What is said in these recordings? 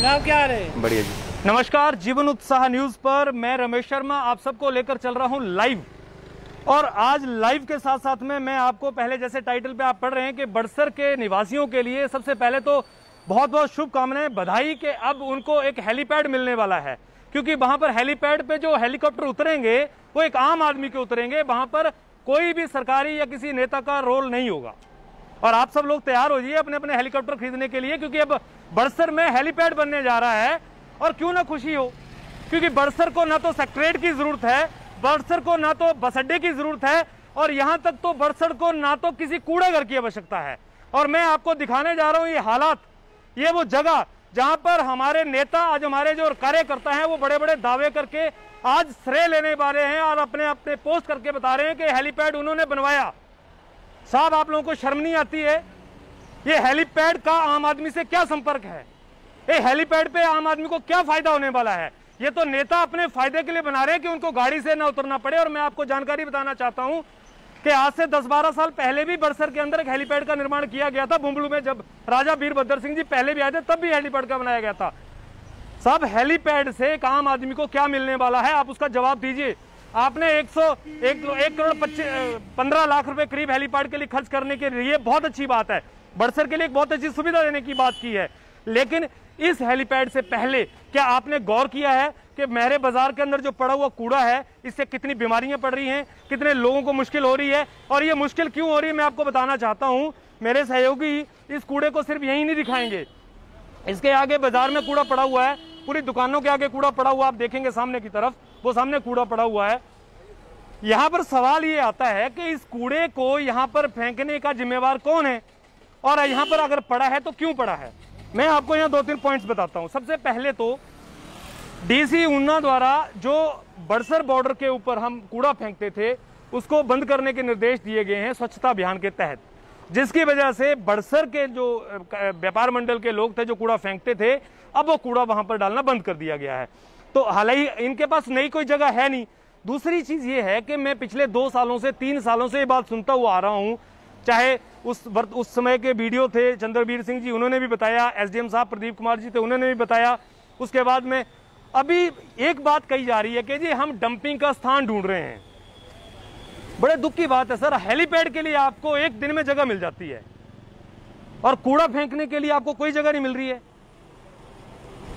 क्या रहे बढ़िया जी। नमस्कार जीवन उत्साह न्यूज़ पर मैं रमेश शर्मा आप सबको लेकर चल रहा हूँ लाइव। और आज लाइव के साथ साथ में मैं आपको पहले जैसे टाइटल पे आप पढ़ रहे हैं कि बड़सर के निवासियों के लिए सबसे पहले तो बहुत बहुत शुभकामनाएँ। बधाई के अब उनको एक हेलीपैड मिलने वाला है। क्योंकि वहाँ पर हेलीपैड पे जो हेलीकॉप्टर उतरेंगे वो एक आम आदमी के उतरेंगे। वहाँ पर कोई भी सरकारी या किसी नेता का रोल नहीं होगा। और आप सब लोग तैयार हो जाइए अपने अपने हेलीकॉप्टर खरीदने के लिए, क्योंकि अब बड़सर में हेलीपैड बनने जा रहा है और क्यों ना खुशी हो? क्योंकि बड़सर को ना तो सेक्रेट की ज़रूरत है बड़सर को ना तो बस अड्डे की ज़रूरत है, और यहाँ तक तो बड़सर को ना तो किसी कूड़ा घर की आवश्यकता है। और मैं आपको दिखाने जा रहा हूँ ये हालात, ये वो जगह जहाँ पर हमारे नेता, आज हमारे जो कार्यकर्ता हैं, वो बड़े बड़े दावे करके आज श्रेय लेने वाले हैं और अपने अपने पोस्ट करके बता रहे हैं कि हेलीपैड उन्होंने बनवाया। साहब, आप लोगों को शर्म नहीं आती है? ये हेलीपैड का आम आदमी से क्या संपर्क है? ये हेलीपैड पे आम आदमी को क्या फ़ायदा होने वाला है? ये तो नेता अपने फ़ायदे के लिए बना रहे हैं कि उनको गाड़ी से ना उतरना पड़े, और मैं आपको जानकारी बताना चाहता हूँ कि आज से 10-12 साल पहले भी बरसर के अंदर एक हेलीपैड का निर्माण किया गया था बुम्बलू में, जब राजा वीरभद्र सिंह जी पहले भी आए थे, तब भी हेलीपैड का बनाया गया था। सब हेलीपैड से एक आम आदमी को क्या मिलने वाला है? आप उसका जवाब दीजिए। आपने 100 एक, एक करोड़ पंद्रह लाख रुपए करीब हेलीपैड के लिए खर्च करने के लिए बहुत अच्छी बात है। बड़सर के लिए एक बहुत अच्छी सुविधा देने की बात की है। लेकिन इस हेलीपैड से पहले क्या आपने गौर किया है कि मेरे बाज़ार के अंदर जो पड़ा हुआ कूड़ा है इससे कितनी बीमारियाँ पड़ रही हैं कितने लोगों को मुश्किल हो रही है? और ये मुश्किल क्यों हो रही है मैं आपको बताना चाहता हूँ। मेरे सहयोगी इस कूड़े को सिर्फ़ यही नहीं दिखाएँगे। इसके आगे बाज़ार में कूड़ा पड़ा हुआ है पूरी दुकानों के आगे कूड़ा पड़ा हुआ आप देखेंगे सामने की तरफ़। वो सामने कूड़ा पड़ा हुआ है। यहाँ पर सवाल ये आता है कि इस कूड़े को यहाँ पर फेंकने का जिम्मेवार कौन है? और यहाँ पर अगर पड़ा है तो क्यों पड़ा है? मैं आपको यहाँ दो तीन पॉइंट्स बताता हूँ। सबसे पहले तो डीसी ऊना द्वारा जो बड़सर बॉर्डर के ऊपर हम कूड़ा फेंकते थे, उसको बंद करने के निर्देश दिए गए हैं स्वच्छता अभियान के तहत। जिसकी वजह से बड़सर के जो व्यापार मंडल के लोग थे जो कूड़ा फेंकते थे, अब वो कूड़ा वहाँ पर डालना बंद कर दिया गया है। तो हालाँकि इनके पास नई कोई जगह है नहीं। दूसरी चीज़ ये है कि मैं पिछले दो सालों से, तीन सालों से ये बात सुनता हुआ आ रहा हूँ। चाहे उस वर्त, उस समय के वीडियो थे, चंद्रवीर सिंह जी, उन्होंने भी बताया, एसडीएम साहब, प्रदीप कुमार जी थे, उन्होंने भी बताया। उसके बाद में अभी एक बात कही जा रही है कि जी, हम डंपिंग का स्थान ढूंढ रहे हैं। बड़े दुख की बात है सर, हेलीपैड के लिए आपको एक दिन में जगह मिल जाती है। और कूड़ा फेंकने के लिए आपको कोई जगह नहीं मिल रही है।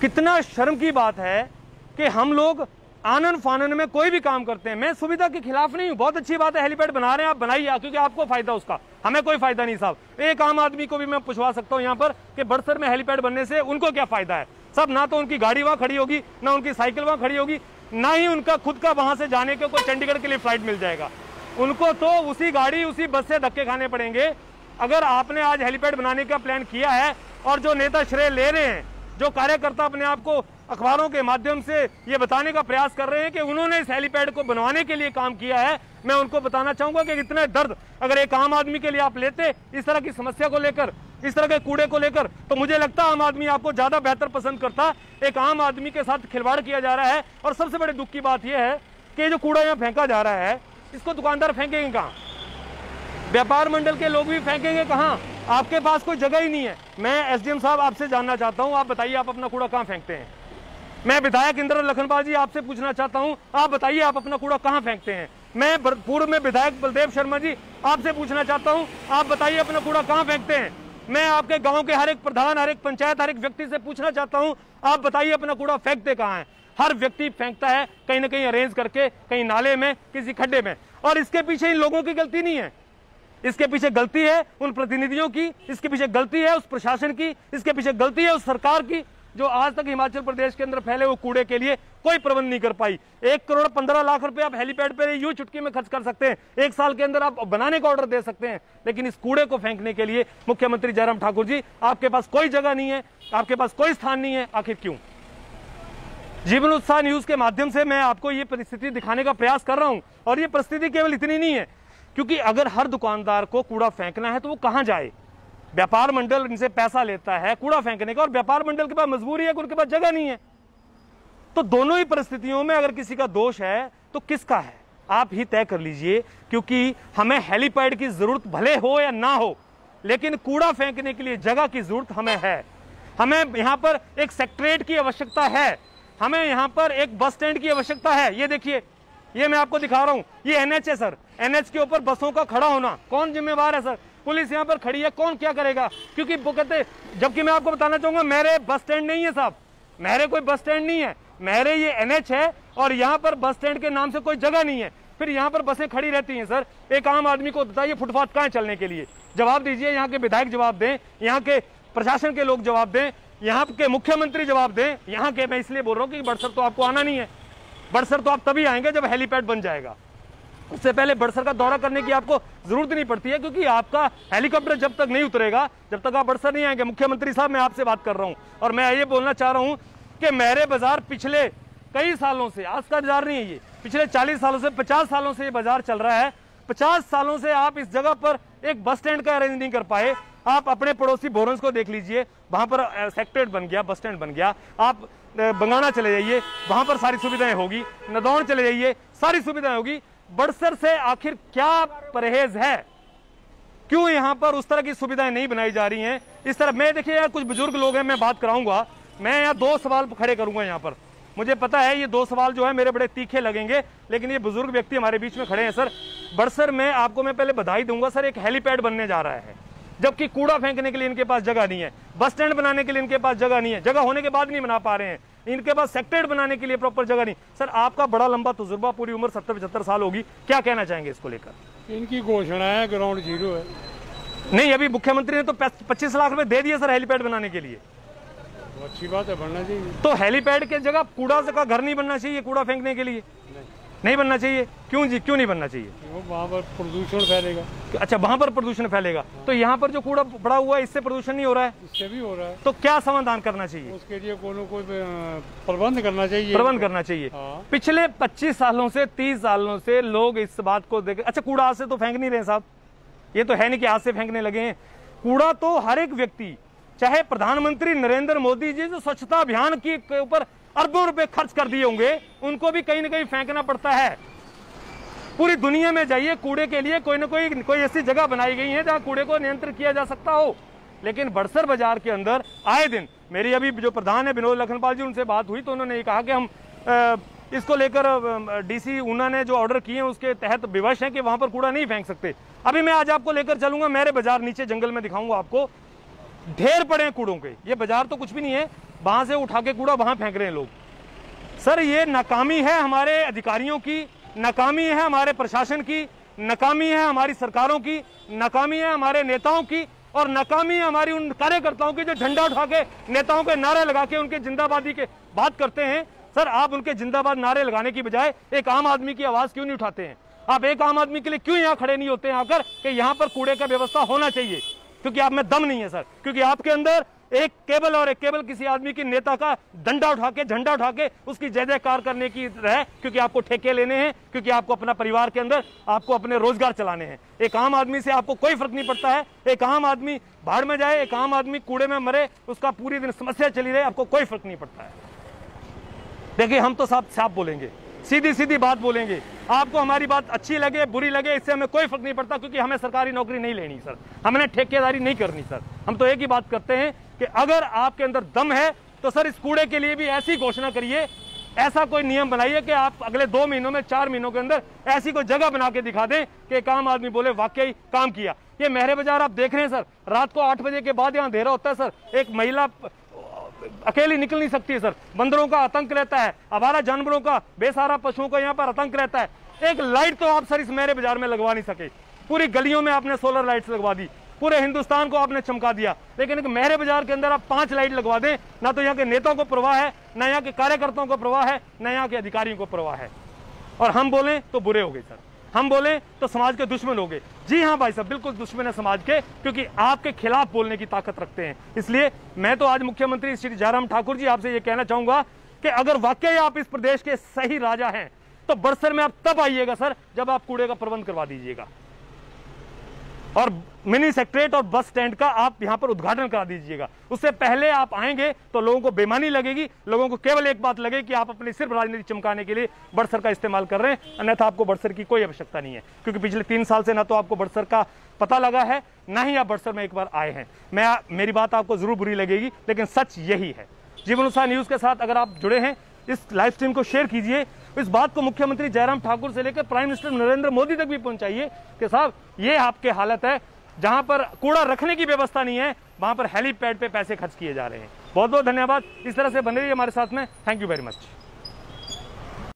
कितना शर्म की बात है कि हम लोग आनन फानन में कोई भी काम करते हैं। मैं सुविधा के खिलाफ नहीं हूँ। बहुत अच्छी बात है, हेलीपैड बना रहे हैं, आप बनाइए क्योंकि आपको फ़ायदा उसका। हमें कोई फ़ायदा नहीं साहब। एक आम आदमी को भी मैं पूछवा सकता हूँ यहाँ पर कि बड़सर में हेलीपैड बनने से उनको क्या फ़ायदा है? सब ना तो उनकी गाड़ी वहाँ खड़ी होगी, ना उनकी साइकिल वहाँ खड़ी होगी, ना ही उनका खुद का वहाँ से जाने के कोई चंडीगढ़ के लिए फ़्लाइट मिल जाएगा। उनको तो उसी गाड़ी, उसी बस से धक्के खाने पड़ेंगे। अगर आपने आज हेलीपैड बनाने का प्लान किया है और जो नेता श्रेय ले रहे हैं, जो कार्यकर्ता अपने आप को अखबारों के माध्यम से ये बताने का प्रयास कर रहे हैं कि उन्होंने इस हेलीपैड को बनवाने के लिए काम किया है। मैं उनको बताना चाहूँगा कि इतना दर्द, अगर एक आम आदमी के लिए आप लेते इस तरह की समस्या को लेकर, इस तरह के कूड़े को लेकर तो मुझे लगता आम आदमी आपको ज़्यादा बेहतर पसंद करता। एक आम आदमी के साथ खिलवाड़ किया जा रहा है और सबसे बड़े दुख की बात यह है कि जो कूड़ा यहाँ फेंका जा रहा है, इसको दुकानदार फेंकेंगे कहाँ? व्यापार मंडल के लोग भी फेंकेंगे कहाँ? आपके पास कोई जगह ही नहीं है। मैं एसडीएम साहब आपसे जानना चाहता हूँ, आप बताइए आप अपना कूड़ा कहाँ फेंकते हैं? मैं विधायक इंद्र लखनपाल जी आपसे पूछना चाहता हूँ, आप बताइए आप अपना कूड़ा कहाँ फेंकते हैं? मैं पूर्व में विधायक बलदेव शर्मा जी आपसे पूछना चाहता हूँ, आप बताइए अपना कूड़ा कहाँ फेंकते हैं? मैं आपके गाँव के हर एक प्रधान, हर एक पंचायत, हर एक व्यक्ति से पूछना चाहता हूँ, आप बताइए अपना कूड़ा फेंकते कहाँ है? हर व्यक्ति फेंकता है, कहीं ना कहीं अरेंज करके, कहीं नाले में, किसी खड्डे में। और इसके पीछे इन लोगों की गलती नहीं है। इसके पीछे गलती है उन प्रतिनिधियों की, इसके पीछे गलती है उस प्रशासन की, इसके पीछे गलती है उस सरकार की जो आज तक हिमाचल प्रदेश के अंदर फैले हुए कूड़े के लिए कोई प्रबंध नहीं कर पाई। एक करोड़ पंद्रह लाख रुपए आप हेलीपैड पे यू चुटकी में खर्च कर सकते हैं। एक साल के अंदर आप बनाने का ऑर्डर दे सकते हैं, लेकिन इस कूड़े को फेंकने के लिए मुख्यमंत्री जयराम ठाकुर जी, आपके पास कोई जगह नहीं है, आपके पास कोई स्थान नहीं है, आखिर क्यों? जीवन उत्साह न्यूज़ के माध्यम से मैं आपको ये परिस्थिति दिखाने का प्रयास कर रहा हूँ, और ये परिस्थिति केवल इतनी नहीं है, क्योंकि अगर हर दुकानदार को कूड़ा फेंकना है तो वो कहाँ जाए? व्यापार मंडल इनसे पैसा लेता है, कूड़ा फेंकने का, और व्यापार मंडल के पास मजबूरी है कि उनके पास जगह नहीं है। तो दोनों ही परिस्थितियों में अगर किसी का दोष है तो किसका है? आप ही तय कर लीजिए, क्योंकि हमें हेलीपैड की ज़रूरत भले हो या ना हो, लेकिन कूड़ा फेंकने के लिए जगह की ज़रूरत हमें है। हमें यहाँ पर एक सेक्ट्रेट की आवश्यकता है। हमें यहाँ पर एक बस स्टैंड की आवश्यकता है। ये देखिए, ये मैं आपको दिखा रहा हूँ। ये एनएच है सर। एनएच के ऊपर बसों का खड़ा होना। कौन जिम्मेवार है, सर? पुलिस यहाँ पर खड़ी है, कौन क्या करेगा? क्योंकि वो कहते जबकि मैं आपको बताना चाहूँगा, मेरे बस स्टैंड नहीं है साहब। मेरे कोई बस स्टैंड नहीं है। मेरे ये एनएच है और यहाँ पर बस स्टैंड के नाम से कोई जगह नहीं है। फिर यहाँ पर बसें खड़ी रहती हैं, सर। एक आम आदमी को बताइए फुटपाथ कहाँ चलने के लिए? जवाब दीजिए, यहाँ के विधायक जवाब दें, यहाँ के प्रशासन के लोग जवाब दें, यहाँ के मुख्यमंत्री जवाब दें। यहाँ के, मैं इसलिए बोल रहा हूँ कि बड़सर तो आपको आना नहीं है। बड़सर तो आप तभी आएँगे जब हेलीपैड बन जाएगा। उससे पहले बड़सर का दौरा करने की आपको ज़रूरत नहीं पड़ती है, क्योंकि आपका हेलीकॉप्टर जब तक नहीं उतरेगा, जब तक आप बड़सर नहीं आएँगे, मुख्यमंत्री साहब, मैं आपसे बात कर रहा हूँ। और मैं ये बोलना चाह रहा हूँ कि मेरे बाज़ार पिछले कई सालों से, आज का बाज़ार नहीं है ये, पिछले 40 सालों से 50 सालों से ये बाज़ार चल रहा है। 50 सालों से आप इस जगह पर एक बस स्टैंड का अरेंज नहीं कर पाए। आप अपने पड़ोसी बोरंस को देख लीजिए, वहाँ पर सेक्टरेट बन गया, बस स्टैंड बन गया। आप बंगाना चले जाइए, वहाँ पर सारी सुविधाएँ होगी नदौन चले जाइए, सारी सुविधाएँ होगी। बड़सर से आखिर क्या परहेज है? क्यों यहाँ पर उस तरह की सुविधाएँ नहीं बनाई जा रही हैं? इस तरह, मैं देखिए यार, कुछ बुज़ुर्ग लोग हैं, मैं बात कराऊँगा। मैं यहाँ दो सवाल खड़े करूँगा यहाँ पर। मुझे पता है ये दो सवाल जो है मेरे बड़े तीखे लगेंगे, लेकिन ये बुज़ुर्ग व्यक्ति हमारे बीच में खड़े हैं। सर, बड़सर में आपको मैं पहले बधाई दूँगा, सर, एक हेलीपैड बनने जा रहा है। जबकि कूड़ा फेंकने के लिए इनके पास जगह नहीं है, बस स्टैंड बनाने के लिए इनके पास जगह नहीं है, जगह होने के बाद नहीं बना पा रहे हैं। इनके पास सेक्टेड बनाने के लिए प्रॉपर जगह नहीं। सर आपका बड़ा लंबा तजुर्बा पूरी उम्र सत्तर पचहत्तर साल होगी। क्या कहना चाहेंगे इसको लेकर? इनकी घोषणा है ग्राउंड ज़ीरो है। नहीं अभी मुख्यमंत्री ने तो पच्चीस लाख रुपए दे दिए सर हेलीपैड बनाने के लिए। तो अच्छी बात है बनना चाहिए। तो हेलीपैड के जगह कूड़ा का घर नहीं बनना चाहिए कूड़ा फेंकने के लिए। नहीं बनना चाहिए? क्यों जी क्यों नहीं बनना चाहिए? वहाँ पर प्रदूषण फैलेगा। अच्छा वहाँ पर प्रदूषण फैलेगा। हाँ। तो यहाँ पर जो कूड़ा पड़ा हुआ है इससे प्रदूषण नहीं हो रहा है? इससे भी हो रहा है। तो क्या समाधान करना चाहिए? उसके लिए कोनो कोई प्रबंध करना चाहिए। प्रबंध करना चाहिए। हाँ। पिछले 25 सालों से 30 सालों से लोग इस बात को देख अच्छा कूड़ा आज से तो फेंक नहीं रहे साहब। ये तो है नहीं कि आज से फेंकने लगे हैं। कूड़ा तो हर एक व्यक्ति चाहे प्रधानमंत्री नरेंद्र मोदी जी जो स्वच्छता अभियान के ऊपर अरबों रुपए खर्च कर दिए होंगे, उनको भी कहीं ना कहीं फेंकना पड़ता है। पूरी दुनिया में जाइए, कूड़े के लिए कोई ना कोई कोई ऐसी जगह बनाई गई है जहाँ कूड़े को नियंत्रित किया जा सकता हो। लेकिन बड़सर बाज़ार के अंदर आए दिन, मेरी अभी जो प्रधान है विनोद लखनपाल जी, उनसे बात हुई तो उन्होंने ये कहा कि हम इसको लेकर डीसी ऊना ने जो ऑर्डर किए हैं, उसके तहत विवश है कि वहाँ पर कूड़ा नहीं फेंक सकते। अभी मैं आज आपको लेकर चलूँगा, मेरे बाज़ार नीचे जंगल में दिखाऊँगा आपको। ढेर पड़े हैं कूड़ों के, ये बाज़ार तो कुछ भी नहीं है वहाँ से उठा के कूड़ा वहाँ फेंक रहे हैं लोग। सर, ये नाकामी है हमारे अधिकारियों की, नाकामी है हमारे प्रशासन की, नाकामी है हमारी सरकारों की, नाकामी है हमारे नेताओं की, और नाकामी है हमारी उन कार्यकर्ताओं की जो झंडा उठा के, नेताओं के नारे लगा के उनके जिंदाबादी के बात करते हैं। सर, आप उनके जिंदाबाद नारे लगाने की बजाय एक आम आदमी की आवाज़ क्यों नहीं उठाते हैं? आप एक आम आदमी के लिए क्यों यहाँ खड़े नहीं होते हैं आकर कि यहाँ पर कूड़े का व्यवस्था होना चाहिए? क्योंकि आप में दम नहीं है, सर। क्योंकि आपके अंदर एक केबल और एक केबल किसी आदमी की नेता का डंडा उठा के, झंडा उठा के उसकी जय जयकार करने की रहे, क्योंकि आपको ठेके लेने हैं, क्योंकि आपको अपना परिवार के अंदर आपको अपने रोज़गार चलाने हैं। एक आम आदमी से आपको कोई फ़र्क नहीं पड़ता है। एक आम आदमी बाढ़ में जाए, एक आम आदमी कूड़े में मरे, उसका पूरी दिन समस्या चली रहे, आपको कोई फ़र्क नहीं पड़ता है। देखिए, हम तो साफ़ साफ़ बोलेंगे सीधी सीधी बात बोलेंगे। आपको हमारी बात अच्छी लगे, बुरी लगे, इससे हमें कोई फ़र्क नहीं पड़ता क्योंकि हमें सरकारी नौकरी नहीं लेनी, सर। हमने ठेकेदारी नहीं करनी, सर। हम तो एक ही बात करते हैं कि अगर आपके अंदर दम है तो सर इस कूड़े के लिए भी ऐसी घोषणा करिए, ऐसा कोई नियम बनाइए कि आप अगले दो महीनों में, चार महीनों के अंदर ऐसी कोई जगह बना के दिखा दें कि एक आम आदमी बोले, वाकई काम किया। ये मेहरे बाज़ार आप देख रहे हैं, सर। रात को आठ बजे के बाद यहाँ अंधेरा होता है, सर। एक महिला अकेली निकल नहीं सकती है, सर। बंदरों का आतंक रहता है अबारा जानवरों का बेसारा पशुओं का यहाँ पर आतंक रहता है। एक लाइट तो आप, सर, इस मेरे बाज़ार में लगवा नहीं सके। पूरी गलियों में आपने सोलर लाइट्स लगवा दी। पूरे हिंदुस्तान को आपने चमका दिया। लेकिन एक मेरे बाज़ार के अंदर आप पाँच लाइट लगवा दें, ना तो यहाँ के नेताओं को प्रवाह है, ना यहाँ के कार्यकर्ताओं को प्रवाह है, ना यहाँ के अधिकारियों को प्रवाह है। और हम बोले तो बुरे हो गए, सर। हम बोले तो समाज के दुश्मन हो गए। जी हाँ भाई साहब, बिल्कुल दुश्मन है समाज के, क्योंकि आपके खिलाफ बोलने की ताकत रखते हैं। इसलिए मैं तो आज मुख्यमंत्री श्री जयराम ठाकुर जी आपसे ये कहना चाहूँगा कि अगर वाकई आप इस प्रदेश के सही राजा हैं तो बरसर में आप तब आइएगा, सर, जब आप कूड़े का प्रबंध करवा दीजिएगा। और मिनी सेक्ट्रेट और बस स्टैंड का आप यहाँ पर उद्घाटन करा दीजिएगा। उससे पहले आप आएँगे तो लोगों को बेमानी लगेगी। लोगों को केवल एक बात लगेगी कि आप अपनी सिर्फ़ राजनीति चमकाने के लिए बड़सर का इस्तेमाल कर रहे हैं। अन्यथा आपको बड़सर की कोई आवश्यकता नहीं है, क्योंकि पिछले तीन साल से ना तो आपको बड़सर का पता लगा है, ना ही आप बड़सर में एक बार आए हैं। मैं मेरी बात आपको ज़रूर बुरी लगेगी, लेकिन सच यही है। जीवन उत्साह न्यूज़ के साथ अगर आप जुड़े हैं, इस लाइव स्ट्रीम को शेयर कीजिए। इस बात को मुख्यमंत्री जयराम ठाकुर से लेकर प्राइम मिनिस्टर नरेंद्र मोदी तक भी पहुंचाइए कि साहब, ये आपके हालत है जहाँ पर कूड़ा रखने की व्यवस्था नहीं है, वहाँ पर हेलीपैड पे पैसे खर्च किए जा रहे हैं। बहुत बहुत धन्यवाद। इस तरह से बने रहिए हमारे साथ में। Thank you very much